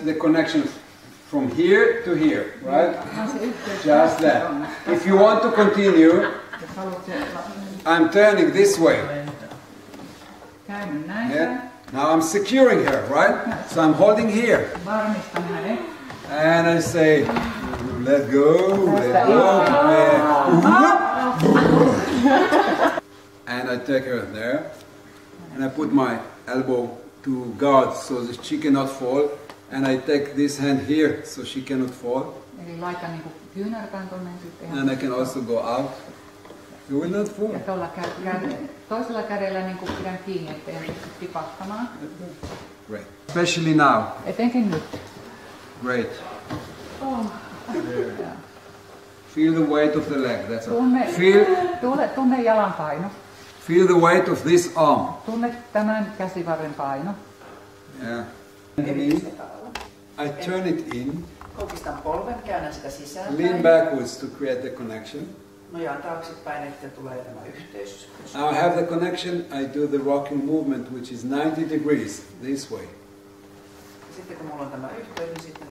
the connection from here to here, right? Just that. If you want to continue, I'm turning this way. Yeah. Now I'm securing her, right? So I'm holding here. And I say, let go, let go. And I take her there. And I put my elbow to guard so that she cannot fall. And I take this hand here so she cannot fall. Eli laitan niinku kyynärpään tonne sitten. And I can also go out. You will not fall. Ja tuolla kä- kä- toisella kädellä niinku pidän kiinni, ettei pysty tipahtamaan. Great. Especially now. Etenkin nyt. Great. Oh. Feel the weight of the leg. That's all. Tunne, Feel, tunne, tunne jalan paino. feel the weight of this arm. Tunne tämän käsivarren paino. Yeah. I turn it in, Kokistan polven, käännän sitä sisään. lean backwards to create the connection. Nojaan taaksepäin, että tulee tämä yhteys. Now I have the connection, I do the rocking movement which is 90 degrees this way. Sitten kun mulla on tämä yhteys, niin sitten